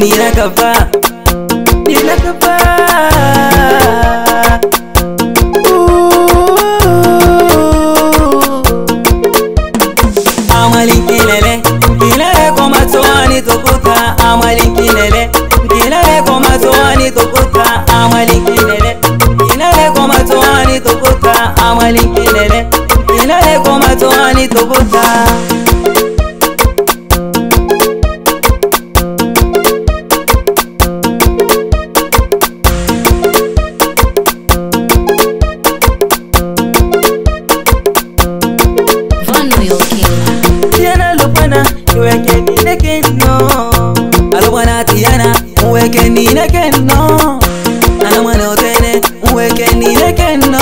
நிலகப்பா நிலகப்பா amalin kilele kwa matoani tukuta kwa matoani tukuta tiana uweke ninekeno ana mwana otene uweke ninekeno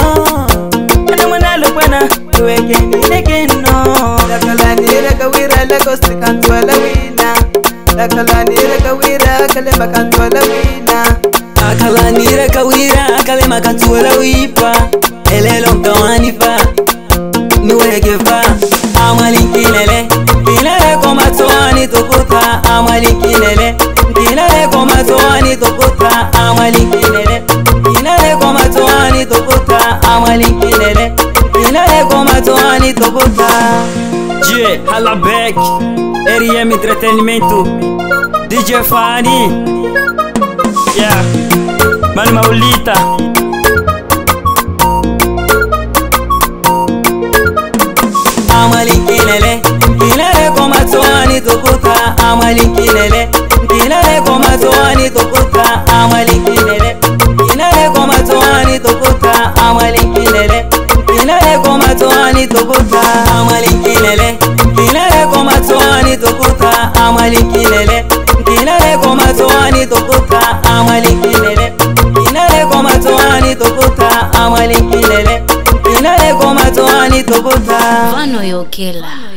ana mwana lokwana uweke ninekeno dakalanire kawira lakosikantwala wina dakalanire kawira kalemba kantwala wina dakalanire kawira kalema kantwala wipa Je, Halabek, RM Entertainment, DJ Fani, yeah, Malmaulita. Maulita. ni tukuta amalin kilele ina ne kuma tuwa ni tukuta amalin kilele ina ne kuma tuwa ni tukuta amalin kilele ina ne kuma tuwa ni tukuta amalin kilele ina ne kuma tuwa ni tukuta amalin kilele ina ne kuma tuwa ni tukuta amalin kilele ina ne kuma tuwa ni tukuta vano yokela